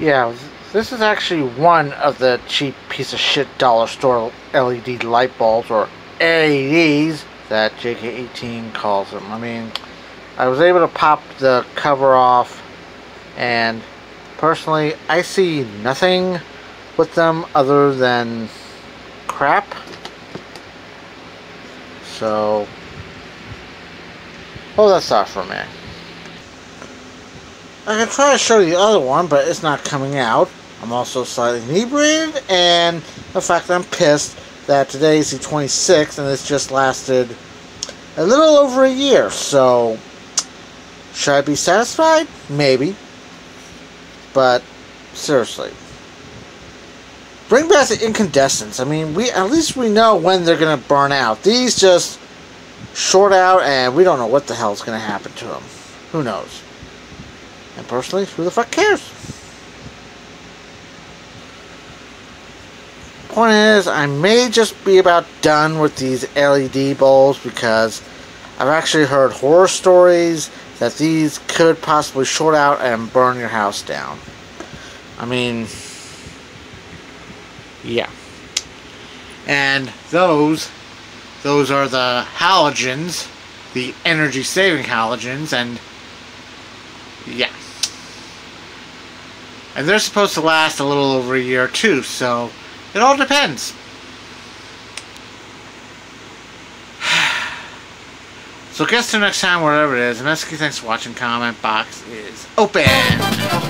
Yeah, this is actually one of the cheap piece of shit dollar store LED light bulbs, or LEDs, that JK18 calls them. I mean, I was able to pop the cover off, and personally, I see nothing with them other than crap. So, oh, that's not for me. I can try to show you the other one, but it's not coming out. I'm also slightly inebriated, and the fact that I'm pissed that today is the 26th, and it's just lasted a little over a year, so should I be satisfied? Maybe. But, seriously. Bring back the incandescents. I mean, we at least we know when they're going to burn out. These just short out, and we don't know what the hell's going to happen to them. Who knows? And personally, who the fuck cares? Point is, I may just be about done with these LED bulbs because I've actually heard horror stories that these could possibly short out and burn your house down. I mean, yeah. And those, those are the halogens, the energy saving halogens, and yeah. And they're supposed to last a little over a year too, so it all depends. So guess till next time, whatever it is, and Mesky, thanks for watching. Comment box is open.